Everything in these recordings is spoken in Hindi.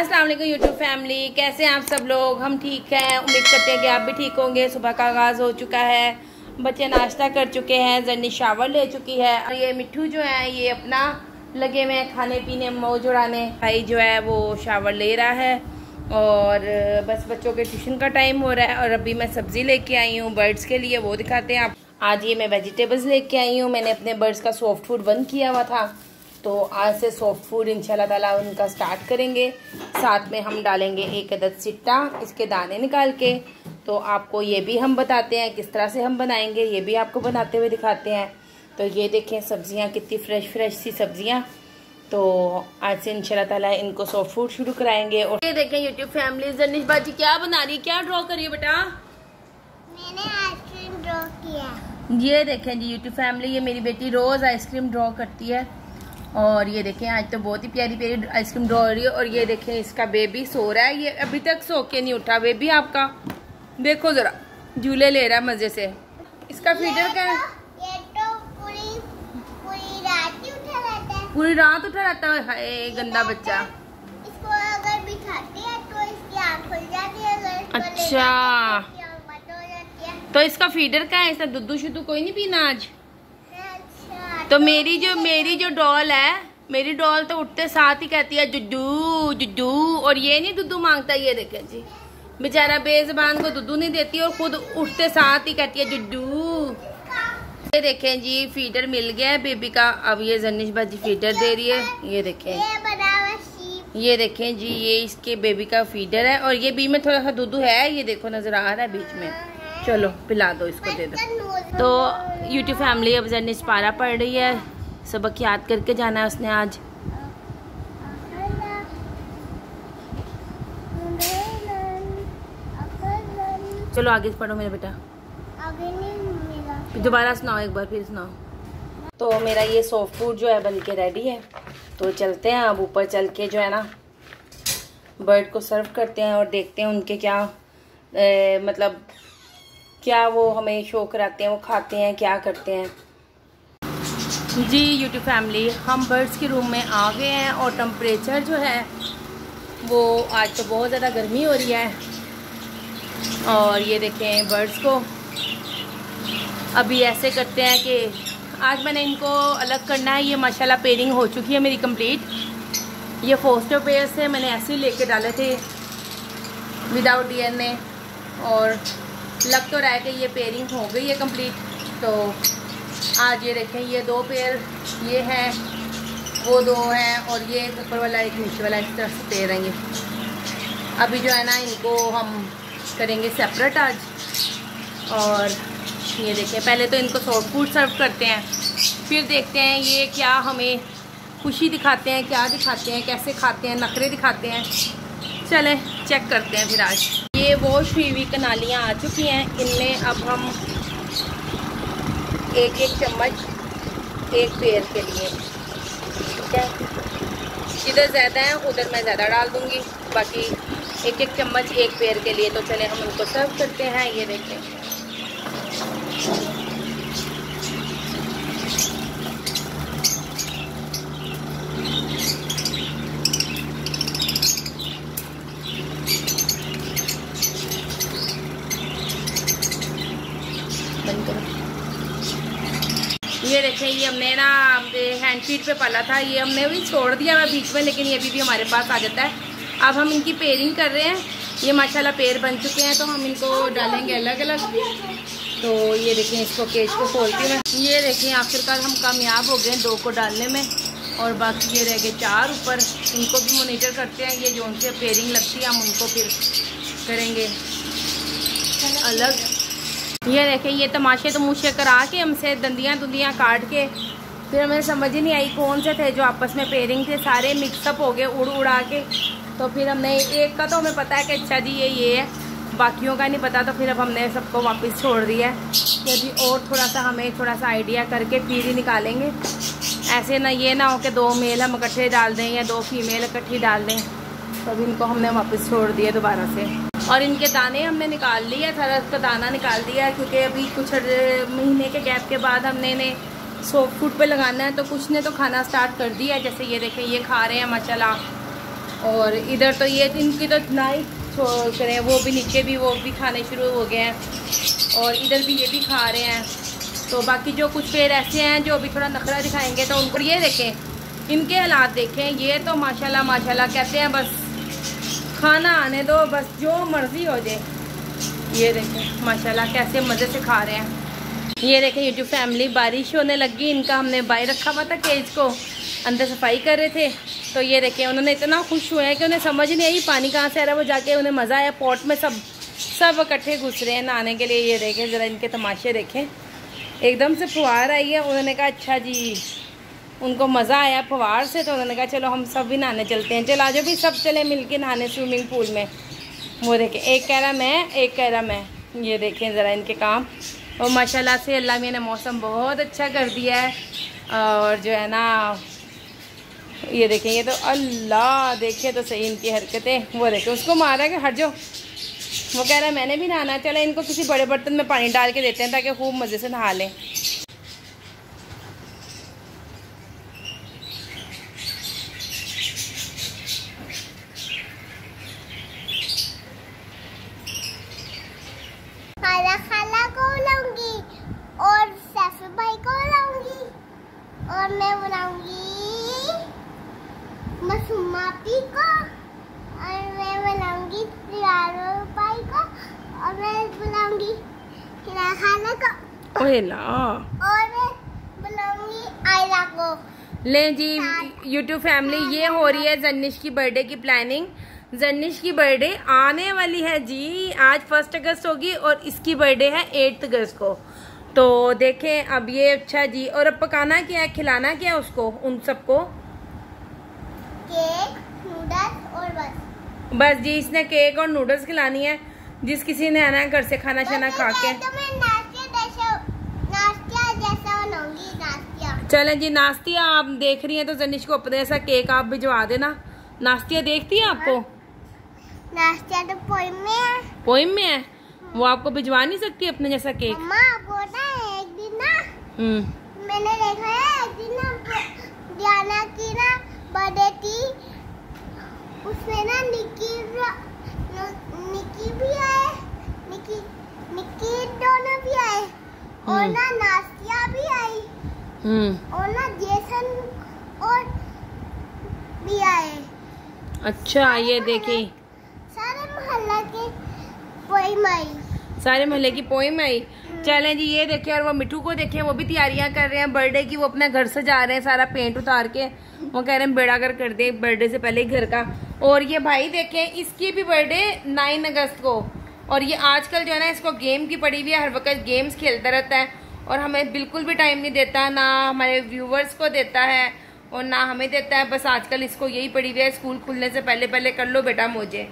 अस्सलाम वालेकुम यूट्यूब फैमिली कैसे हैं आप सब लोग? हम ठीक हैं। उम्मीद करते हैं कि आप भी ठीक होंगे। सुबह का आगाज़ हो चुका है। बच्चे नाश्ता कर चुके हैं जन्नी शावर ले चुकी है। और ये मिट्टू जो है, ये अपना लगे हुए हैं खाने पीने, मौज उड़ाने। भाई जो है, वो शावर ले रहा है। और बस बच्चों के ट्यूशन का टाइम हो रहा है। और अभी मैं सब्ज़ी लेके आई हूँ बर्ड्स के लिए। वो दिखाते हैं आप। आज ये मैं वेजिटेबल्स लेके आई हूँ। मैंने अपने बर्ड्स का सॉफ्ट फ़ूड बंद किया हुआ था। तो आज से सॉफ्ट फ़ूड इंशाल्लाह ताला उनका स्टार्ट करेंगे। साथ में हम डालेंगे एक अदद सिट्टा इसके दाने निकाल के। तो आपको ये भी हम बताते हैं किस तरह से हम बनाएँगे ये भी आपको बनाते हुए दिखाते हैं। तो ये देखें सब्ज़ियाँ कितनी फ्रेश फ्रेश सी सब्ज़ियाँ। तो आज से इंशाल्लाह ताला इनको सॉफ्ट फ़ूड शुरू कराएँगे और ये देखें यूट्यूब फैमिली जनिश बाजी क्या बना रही है क्या ड्रॉ करिए बेटा? मैंने आइसक्रीम ड्रॉ किया। ये देखें जी यूट्यूब फैमिली ये मेरी बेटी रोज़ आइसक्रीम ड्रॉ करती है। और ये देखें आज तो बहुत ही प्यारी प्यारी आइसक्रीम ड्रॉ हो रही है और ये देखें इसका बेबी सो रहा है। ये अभी तक सो के नहीं उठा बेबी आपका। देखो ज़रा झूले ले रहा है मज़े से। इसका फीडर क्या है? तो पूरी पूरी रात उठा रहता है। पूरी रात उठा रहता है? हाय गंदा बच्चा। इसको अगर बिठाते हैं तो इसकी आँख खुल जाती है अगर इसको अच्छा। है तो इसका फीडर क्या है इसका दुद्धू शुद्धू कोई नहीं पीना आज? तो मेरी जो मेरी जो डॉल है मेरी डॉल तो उठते साथ ही कहती है जुड्डू जुड्डू और ये नहीं दुद्धू माँगता ये देखे जी। बेचारा बेजबान को दुद्धू नहीं देती और खुद उठते साथ ही कहती है जुड्डू ये देखें जी फीडर मिल गया है बेबी का। अब ये जनिश बाजी फीडर दे रही है ये देखें। ये देखें जी ये इसके बेबी का फीडर है और ये बीच में थोड़ा सा दूधू है ये देखो नज़र आ रहा है बीच में। चलो पिला दो इसको दे दो। तो यूट्यूब फैमिली अब जनिश पारा पढ़ रही है। सबक याद करके जाना है उसने आज। चलो आगे पढ़ो मेरे बेटा। दोबारा सुनाओ एक बार फिर सुनाओ। तो मेरा ये सॉफ्ट फ़ूड जो है बन के रेडी है। तो चलते हैं अब ऊपर चल के जो है ना बर्ड को सर्व करते हैं और देखते हैं उनके क्या ए, मतलब क्या वो हमें शो कराते हैं, वो खाते हैं, क्या करते हैं? जी यूट्यूब फैमिली हम बर्ड्स के रूम में आ गए हैं और टम्परेचर जो है, वो आज तो बहुत ज़्यादा गर्मी हो रही है। और ये देखें बर्ड्स को। अभी ऐसे करते हैं कि आज मैंने इनको अलग करना है, ये माशाल्लाह पेयरिंग हो चुकी है मेरी कंप्लीट ये फोस्टर पेयर से मैंने ऐसे ही लेके डाले थे विदाउट डीएनए और लग तो रहा है कि ये पेयरिंग हो गई है कंप्लीट तो आज ये देखें, ये दो पेयर ये हैं, वो दो हैं और ये एक ऊपर वाला एक नीचे वाला इस तरह से पेयर हैं ये. अभी जो है ना, इनको हम करेंगे सेपरेट आज. और ये देखें, पहले तो इनको सॉफ्ट फ़ूड सर्व करते हैं. फिर देखते हैं ये क्या हमें खुशी दिखाते हैं, क्या दिखाते हैं, कैसे खाते हैं, नखरे दिखाते हैं. चलें चेक करते हैं फिर आज. ये वॉश हुई हुई कनालियाँ आ चुकी हैं। इनमें अब हम एक एक चम्मच, एक पेड़ के लिए। ठीक है? जिधर ज़्यादा है, उधर मैं ज़्यादा डाल दूँगी। बाकी एक एक चम्मच, एक पेड़ के लिए। तो चले, हम उनको सर्व करते हैं। ये देखें। हमने ना हैंड फ़ीड पे पाला था। ये हमने भी छोड़ दिया हुआ बीच में, लेकिन ये अभी भी हमारे पास आ जाता है। अब हम इनकी पेयरिंग कर रहे हैं। ये माशाल्लाह पेड़ बन चुके हैं तो हम इनको डालेंगे अलग अलग तो ये देखें इसको केज को खोलती हूँ ये देखें आखिरकार हम कामयाब हो गए दो को डालने में। और बाकी ये रह गए चार ऊपर। इनको भी मोनीटर करते हैं। ये जो उनसे पेयरिंग लगती है, हम उनको फिर करेंगे अलग। ये देखें, ये तमाशे तमूशे करा के हमसे दंदियाँ दुंदियाँ काट के। फिर हमें समझ ही नहीं आई कौन से थे जो आपस में पेयरिंग थे, सारे मिक्सअप हो गए उड़ उड़ा के। तो फिर हमने, एक का तो हमें पता है कि अच्छा जी ये ये है। बाकियों का नहीं पता तो फिर अब हमने सबको वापस छोड़ दिया है। कि अभी और थोड़ा सा हमें थोड़ा सा आइडिया करके फिर ही निकालेंगे। ऐसे ना, ये ना हो कि दो मेल हम इकट्ठे डाल दें या दो फीमेल इकट्ठी डाल दें। तो अभी इनको हमने वापस छोड़ दिया दोबारा से। और इनके दाने हमने निकाल लिए सारा का दाना निकाल दिया है, क्योंकि अभी कुछ महीने के गैप के बाद हमने इन्हें सॉफ्ट फ़ूड पे लगाना है तो कुछ ने तो खाना स्टार्ट कर दिया है, जैसे ये देखें, ये खा रहे हैं माशाल्लाह और इधर तो ये, इनकी तो नाई छोड़ करें, वो भी नीचे भी, वो भी खाने शुरू हो गए हैं। और इधर भी ये भी खा रहे हैं। तो बाकी जो कुछ पेड़ ऐसे हैं, जो अभी थोड़ा नखरा दिखाएँगे तो उनको, ये देखें, इनके हालात देखें, ये तो माशाल्लाह माशाल्लाह कहते हैं, बस खाना आने दो, बस जो मर्ज़ी हो जाए। ये देखें, माशाल्लाह कैसे मज़े से खा रहे हैं। ये देखें, ये जो फैमिली बारिश होने लगी, इनका हमने बाई रखा हुआ था केज को। अंदर सफ़ाई कर रहे थे। तो ये देखें, उन्होंने इतना खुश हुए हैं कि उन्हें समझ नहीं आई पानी कहाँ से आ रहा है। वो जाके उन्हें मज़ा आया पॉट में सब सब इकट्ठे घुस रहे हैं नहाने के लिए। ये देखें, ज़रा इनके तमाशे देखें। एकदम से फुहार आई है। उन्होंने कहा अच्छा जी उनको मज़ा आया फुहार से तो उन्होंने कहा, चलो, हम सब भी नहाने चलते हैं। चलो, आज भी सब चले मिल के नहाने स्विमिंग पूल में। वो देखें, एक कह रहा, मैं, एक कह रहा, मैं। ये देखें ज़रा इनके काम। और माशाल्लाह से अल्लाह ने मौसम बहुत अच्छा कर दिया है। और जो है ना, ये देखें, ये तो अल्लाह देखे तो सही इनकी हरकतें। वो देखें, उसको मारा कि हट जाओ। वो कह रहा, मैंने भी नहाना, चला, इनको किसी बड़े बर्तन में पानी डाल के देते हैं ताकि खूब मज़े से नहा लें खाला खाला को लाऊँगी और सैफ भाई को लाऊँगी और मैं बनाऊँगी मसूमा पी को। और मैं बनाऊँगी प्यारो भाई को। और मैं बनाऊँगी खाला को। ओए ला। और मैं बनाऊँगी आयला को। ले जी यूट्यूब फैमिली ये हो रही है जन्निश की बर्थडे की प्लानिंग जन्निश की बर्थडे आने वाली है जी आज फ़र्स्ट अगस्त होगी और इसकी बर्थडे है एट्थ अगस्त को। तो देखें अब ये अच्छा जी और अब पकाना क्या है खिलाना क्या है उसको उन सबको? केक नूडल्स और बस। बस जी इसने केक और नूडल्स खिलानी है जिस किसी ने आना है घर से खाना शाना खा के तो चलें जी नाश्तिया आप देख रही हैं तो जनिश को अपने ऐसा केक आप भिजवा देना। नाश्तिया देखती है आपको? नाश्ता तो पोई में है। पोइम में है? वो आपको भिजवा नहीं सकती अपने जैसा केक? मम्मा एक दिन ना हम्म। मैंने देखा है एक दिन ना डियाना की ना बर्थडे थी उसमें ना निकी निकी भी आए निकी निकी दोनों भी आए और हम्म। ना नास्तिया भी आई हम्म। और ना जेसन और भी आए। अच्छा ये देखिए। कोई मई सारे मोहल्ले की पोइम आई चलें जी, ये देखें और वो मिठू को देखें, वो भी तैयारियाँ कर रहे हैं बर्थडे की, वो अपने घर से जा रहे हैं, सारा पेंट उतार के। वो कह रहे हैं, बेड़ा कर कर दे बर्थडे से पहले घर का। और ये भाई देखें, इसकी भी बर्थडे नाइन अगस्त को। और ये आजकल जो है ना, इसको गेम की पड़ी हुई है, हर वक्त गेम्स खेलता रहता है। और हमें बिल्कुल भी टाइम नहीं देता, ना हमारे व्यूवर्स को देता है, और ना हमें देता है, बस आजकल इसको यही पड़ी हुई है स्कूल खुलने से पहले पहले कर लो बेटा मुझे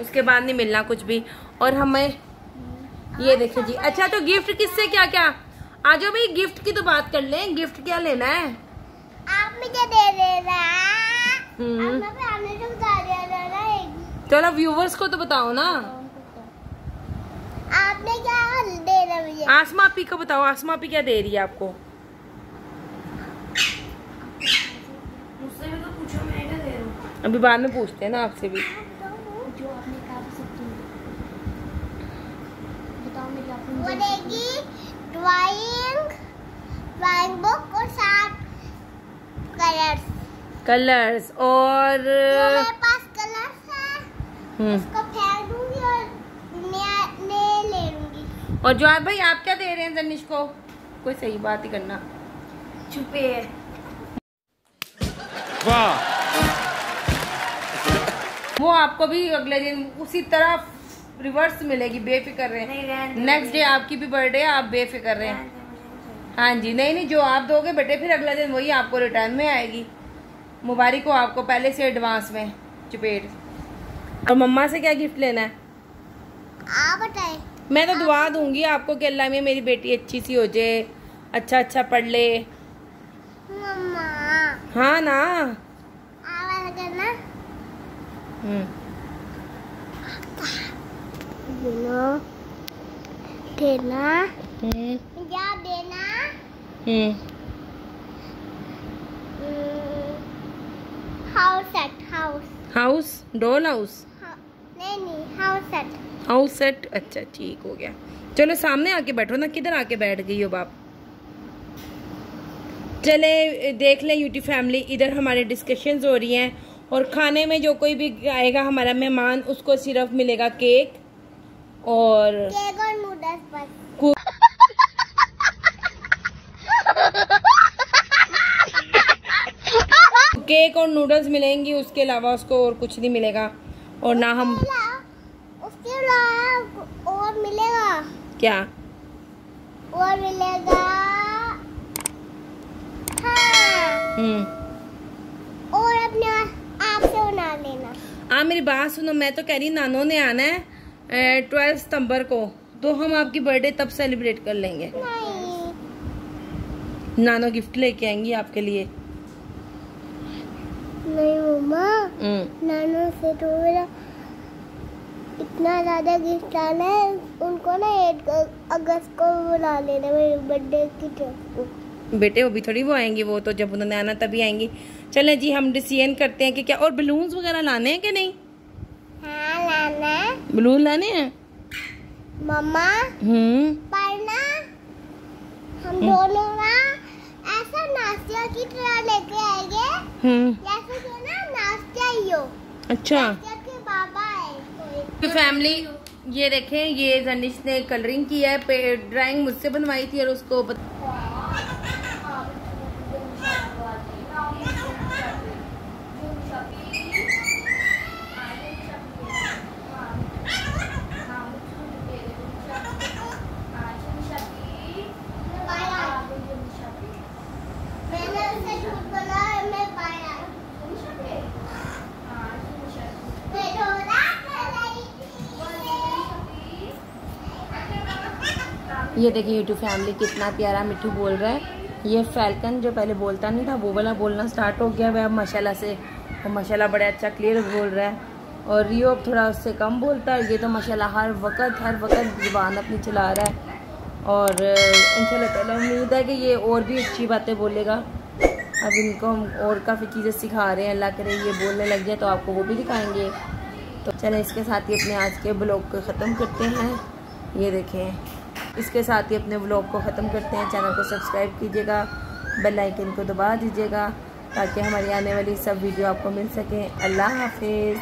उसके बाद नहीं मिलना कुछ भी। और हमें ये देखिए जी। अच्छा तो गिफ्ट किससे? क्या क्या आ जाओ भाई गिफ्ट की तो बात कर लें। गिफ्ट क्या लेना है? आप मुझे दे देना। हम्म। तो चलो व्यूवर्स को तो बताओ ना। आपने क्या देना मुझे? आसमा आपी को बताओ। आसमा आपी क्या दे रही है आपको? अभी बाद में पूछते हैं ना आपसे भी। जो आपने कहा बताओ मेरी आपने वो ड्राइंग ड्राइंग बुक और सात कलर्स कलर्स और मेरे पास कलर्स है हम्म। उसको फेंक दूँगी और नया ले लूँगी। और जवाब भाई आप क्या दे रहे हैं जनिश को? कोई सही बात ही करना। छुपे वाह। वो आपको भी अगले दिन उसी तरह रिवर्स मिलेगी बेफिक्र रहे। नेक्स्ट डे आपकी भी बर्थडे है आप बेफिक्र रहे। हाँ जी नहीं नहीं जो आप दोगे बेटे फिर अगला दिन वही आपको रिटर्न में आएगी। मुबारक हो आपको पहले से एडवांस में चपेट। और मम्मा से क्या गिफ्ट लेना है? आप बताए। मैं तो दुआ दूँगी आपको कि अल्लाह में मेरी बेटी अच्छी सी हो जाए अच्छा अच्छा पढ़ ले। मम्मा। हाँ ना? देना सेट हाउस। सेट अच्छा ठीक हो गया। चलो, सामने आके बैठो ना, किधर आके बैठ गई हो बाप? चले, देख लें, यूटी फैमिली, इधर हमारे डिस्कशंस हो रही हैं। और खाने में जो कोई भी आएगा हमारा मेहमान उसको सिर्फ़ मिलेगा केक और केक और नूडल्स बस। केक और नूडल्स मिलेंगी उसके अलावा उसको और कुछ नहीं मिलेगा और ना हम उसके अलावा और मिलेगा। क्या? और मिलेगा हाँ। हम्म और अपने आप से बना आप मेरी बात सुनो मैं तो कह रही नानो ने आना है ट्वेल्व सितंबर को तो हम आपकी बर्थडे तब सेलिब्रेट कर लेंगे। नहीं। नानो गिफ्ट लेके आएँगी आपके लिए। नहीं मम्मा। हम्म। नानो से तो मेरा इतना ज़्यादा गिफ्ट आना है उनको ना एट अगस्त को बुला लेना मेरे बर्थडे की ट्रिप को। बेटे वो भी थोड़ी वो आएँगी वो तो जब उन्होंने आना तभी आएँगी। चले जी हम डिसीज़न करते हैं कि क्या और बलून्स वगैरह लाने हैं कि नहीं? हाँ लाना बलून लाने हैं? मम्मा हम्म। हम दोनों ना ऐसा नाश्ता की तरह लेके आएँगे हम्म। जैसे कि ना नाश्ता ही हो। अच्छा। नाश्ता के बाबा है कोई। फैमिली ये देखें ये जनिश ने कलरिंग किया है ड्राइंग मुझसे बनवाई थी और उसको बत... मैंने उसे झूठ बोला और मैं पाया मैं रोना कर रही थी ये देखिए यूट्यूब फैमिली कितना प्यारा मिट्टू बोल रहा है। ये फैल्कन जो पहले बोलता नहीं था, वो वाला बोलना स्टार्ट हो गया। वह अब मशाला से वो मशाला बड़ा अच्छा क्लियर बोल रहा है। और रियो अब थोड़ा उससे कम बोलता है। ये तो माशाल्लाह हर वक्त हर वक्त ज़ुबान अपनी चला रहा है। और, इंशाल्लाह ताला उम्मीद है कि ये और भी अच्छी बातें बोलेगा। अब इनको हम और काफ़ी चीज़ें सिखा रहे हैं। अल्लाह करे ये बोलने लग जाए तो आपको वो भी दिखाएँगे। तो चलें इसके साथ ही अपने आज के ब्लॉग को ख़त्म करते हैं। ये देखें। इसके साथ ही अपने ब्लॉग को ख़त्म करते हैं। चैनल को सब्सक्राइब कीजिएगा। बेल आइकन को दबा दीजिएगा ताकि हमारी आने वाली सब वीडियो आपको मिल सके। अल्लाह हाफिज़।